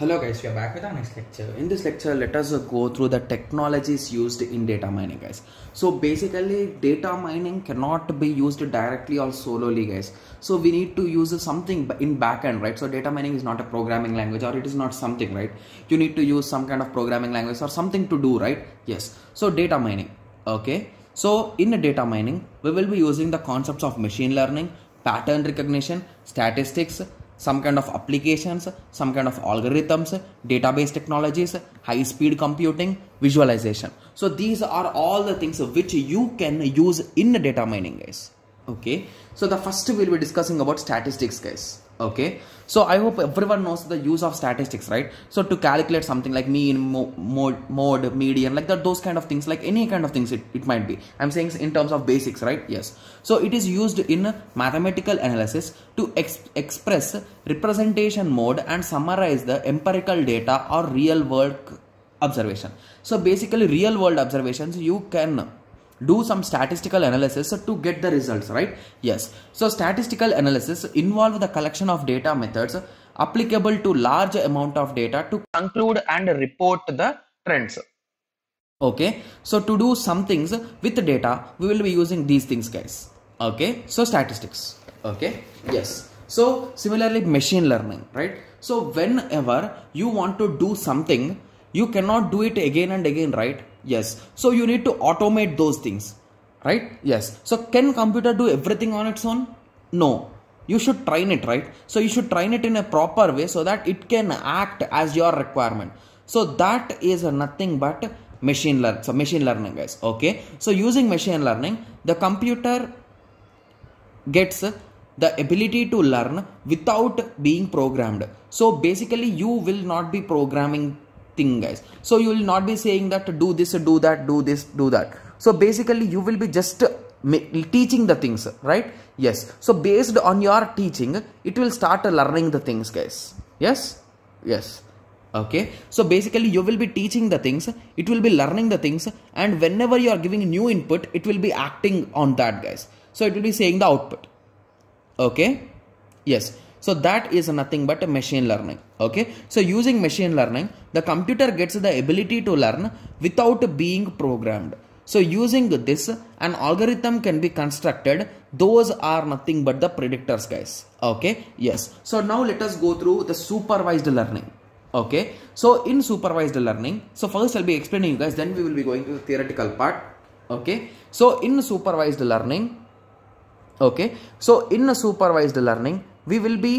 Hello guys, we are back with our next lecture. In this lecture, let us go through the technologies used in data mining guys. So basically data mining cannot be used directly or solely guys. So we need to use something in backend right. So data mining is not a programming language or it is not something right. You need to use some kind of programming language or something to do right. Yes. So data mining. Okay. So in data mining, we will be using the concepts of machine learning, pattern recognition, statistics, some kind of applications, some kind of algorithms, database technologies, high speed computing, visualization. So these are all the things which you can use in data mining guys. Okay. So the first we'll be discussing about statistics guys. Okay. So I hope everyone knows the use of statistics, right? So to calculate something like mean, mo- mode, mode, median, like that, those kind of things, like any kind of things it, it might be. I'm saying in terms of basics, right? Yes. So it is used in mathematical analysis to ex- express representation mode and summarize the empirical data or real world observation. So basically real world observations you can do some statistical analysis to get the results right? Yes. So statistical analysis involve the collection of data methods applicable to large amount of data to conclude and report the trends. Okay. So to do some things with data we will be using these things guys. Okay. So statistics. Okay. Yes. So similarly machine learning right? So whenever you want to do something you cannot do it again and again right yes. So you need to automate those things. Right? Yes. So can computer do everything on its own? No. You should train it right? So you should train it in a proper way so that it can act as your requirement. So that is nothing but machine learn so machine learning guys. Okay? So using machine learning the computer gets the ability to learn without being programmed. So basically you will not be programming thing guys. So you will not be saying that do this do that do this do that. So basically you will be just teaching the things right? Yes. So based on your teaching it will start learning the things guys. Yes? Yes. Okay? So basically you will be teaching the things it will be learning the things and whenever you are giving new input it will be acting on that guys. So it will be saying the output. Okay? Yes so that is nothing but machine learning okay? So using machine learning the computer gets the ability to learn without being programmed. So using this an algorithm can be constructed. Those are nothing but the predictors guys okay? Yes. So now let us go through the supervised learning okay? So in supervised learning so first i'll be explaining you guys then we will be going to the theoretical part okay? So in supervised learning okay? So in a supervised learning we will be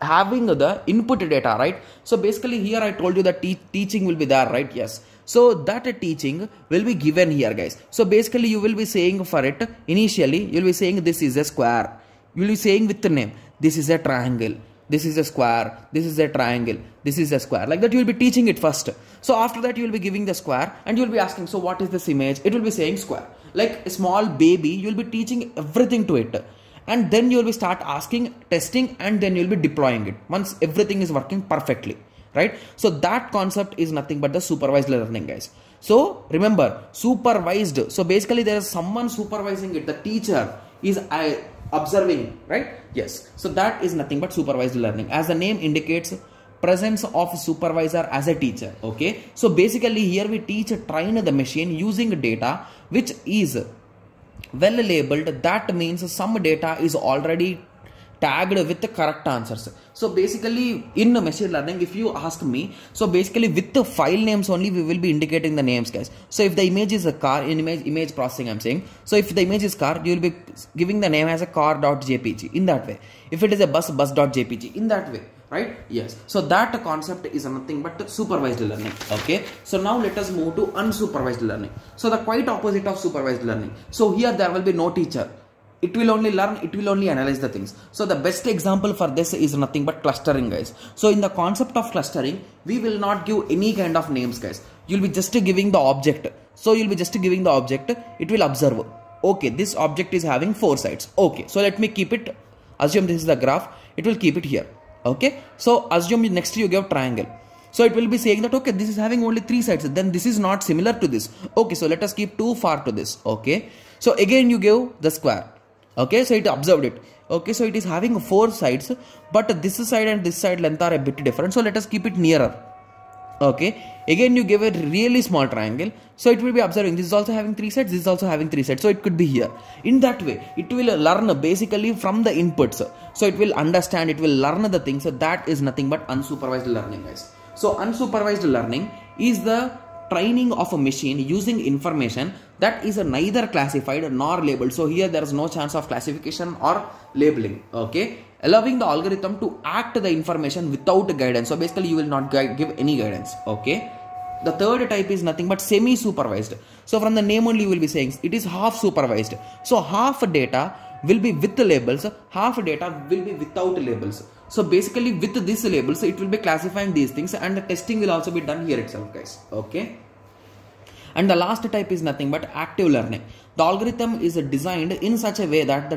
having the input data right? So basically here i told you that te- teaching will be there right? Yes. So that teaching will be given here guys. So basically you will be saying for it initially you will be saying this is a square. You will be saying with the name this is a triangle this is a square this is a triangle this is a square. Like that you will be teaching it first. So after that you will be giving the square and you will be asking so what is this image? It will be saying square. Like a small baby you will be teaching everything to it and then you will be start asking testing and then you will be deploying it. Once everything is working perfectly right? So that concept is nothing but the supervised learning guys. So remember supervised. So basically there is someone supervising it. The teacher is uh, observing right? Yes. So that is nothing but supervised learning. As the name indicates presence of supervisor as a teacher okay? So basically here we teach train the machine using data which is well labeled that means some data is already tagged with the correct answers. So basically in machine learning if you ask me so basically with the file names only we will be indicating the names guys. So if the image is a car in image image processing i'm saying. So if the image is car you will be giving the name as a car.jpg in that way. If it is a bus bus.jpg in that way right? Yes. So that concept is nothing but supervised learning okay? So now let us move to unsupervised learning. So the quite opposite of supervised learning. So here there will be no teacher. It will only learn it will only analyze the things. So the best example for this is nothing but clustering guys. So in the concept of clustering we will not give any kind of names guys. You'll be just giving the object. So you'll be just giving the object. It will observe. Okay this object is having four sides. Okay so let me keep it. Assume this is the graph. It will keep it here okay? So assume next you give triangle. So it will be saying that okay this is having only three sides. Then this is not similar to this. Okay so let us keep too far to this. Okay? So again you give the square. Okay? So it observed it. Okay? So it is having four sides but this side and this side length are a bit different. So let us keep it nearer okay? Again you give a really small triangle. So it will be observing. This is also having three sides this is also having three sides so it could be here. In that way it will learn basically from the inputs. So it will understand it will learn the things. So that is nothing but unsupervised learning guys. So unsupervised learning is the training of a machine using information that is neither classified nor labeled. So here there is no chance of classification or labeling. Okay allowing the algorithm to act the information without guidance. So basically you will not give any guidance okay? The third type is nothing but semi supervised so from the name only you will be saying it is half supervised so half data will be with labels half data will be without labels. So basically with these labels it will be classifying these things and the testing will also be done here itself guys okay? And the last type is nothing but active learning. The algorithm is designed in such a way that the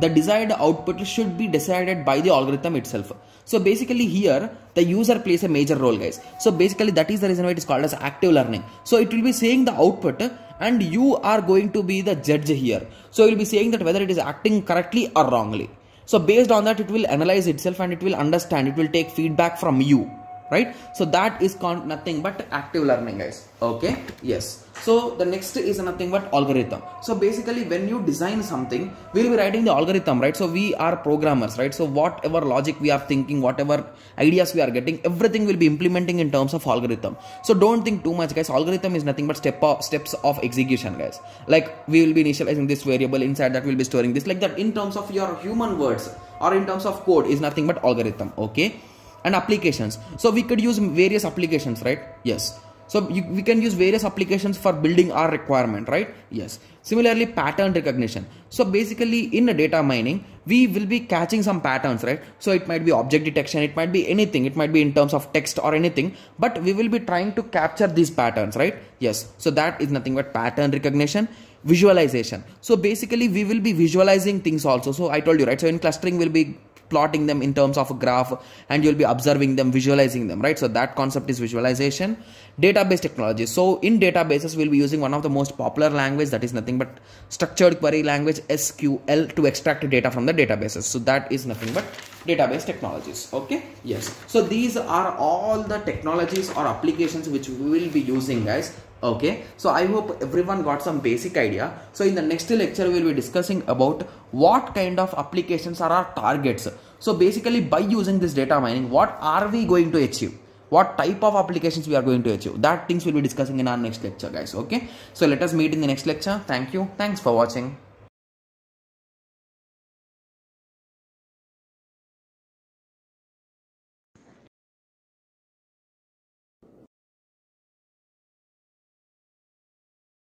the desired output should be decided by the algorithm itself. So basically here the user plays a major role guys. So basically that is the reason why it is called as active learning. So it will be saying the output and you are going to be the judge here. So it will be saying that whether it is acting correctly or wrongly. So based on that it will analyze itself and it will understand. It will take feedback from you right? So that is called nothing but active learning guys. Okay? Yes. So the next is nothing but algorithm. So basically when you design something we'll be writing the algorithm right? So we are programmers right? So whatever logic we are thinking whatever ideas we are getting everything will be implementing in terms of algorithm. So don't think too much guys. Algorithm is nothing but step of steps of execution guys. Like we will be initializing this variable inside that we will be storing this. Like that in terms of your human words or in terms of code is nothing but algorithm okay and applications. So we could use various applications right? Yes. So you, we can use various applications for building our requirement right? Yes. Similarly pattern recognition. So basically in a data mining we will be catching some patterns right? So it might be object detection it might be anything. It might be in terms of text or anything. But we will be trying to capture these patterns right? Yes. So that is nothing but pattern recognition visualization. So basically we will be visualizing things also. So i told you right? So in clustering we'll be plotting them in terms of a graph and you'll be observing them visualizing them right? So that concept is visualization. Database technology. So in databases we'll be using one of the most popular language that is nothing but structured query language sql to extract data from the databases. So that is nothing but database technologies. Okay? Yes. So these are all the technologies or applications which we will be using guys okay so i hope everyone got some basic idea. So in the next lecture we will be discussing about what kind of applications are our targets. So basically by using this data mining what are we going to achieve? What type of applications we are going to achieve? That things we'll be discussing in our next lecture guys. Okay? So let us meet in the next lecture. Thank you. Thanks for watching